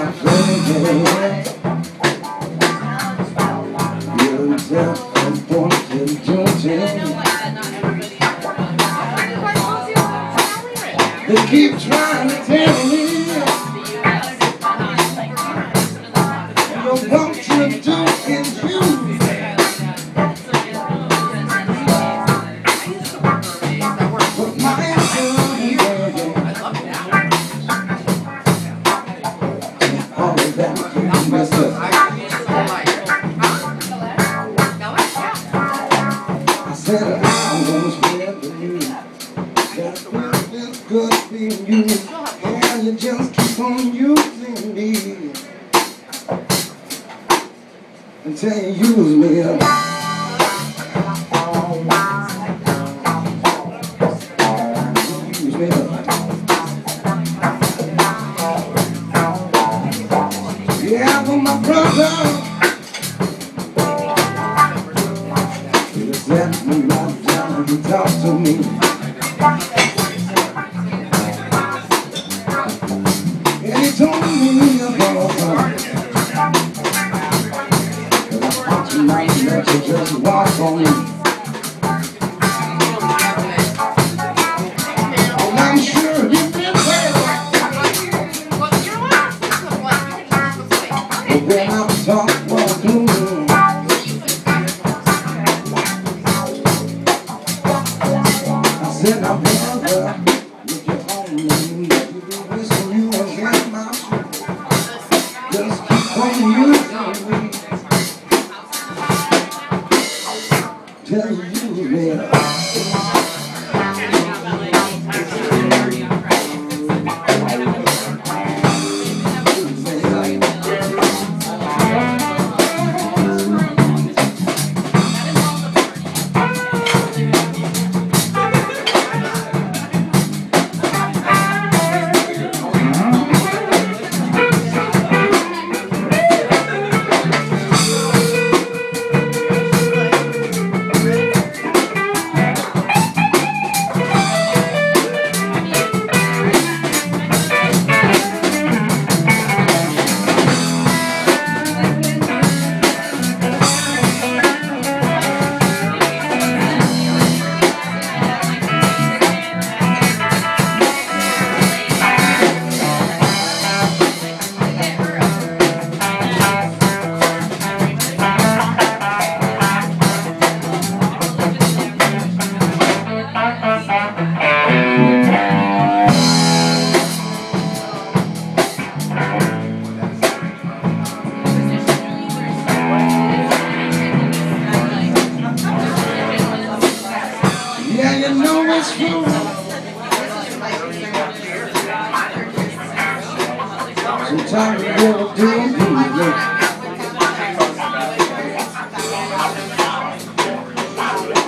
They keep trying to tell me I was with you. That feels good being you. And you just keep on using me. Until you use me up. Yeah, but my brother. He sat me right down and talked to me. And he told me about her. You let you just walk on me. I said, I'm brother, you you in my. Just keep on using me. Till you use you true. Sometimes you really do it.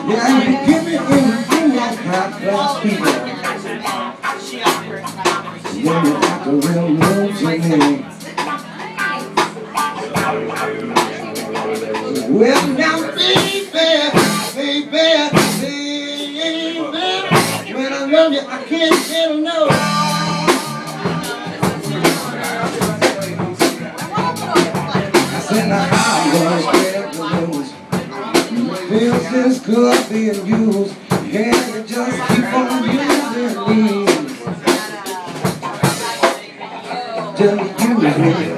Yeah, you give me anything like hot glass people. Yeah, Now I was spread the news. Feels this good being used. Yeah, you just keep on using me. You use me.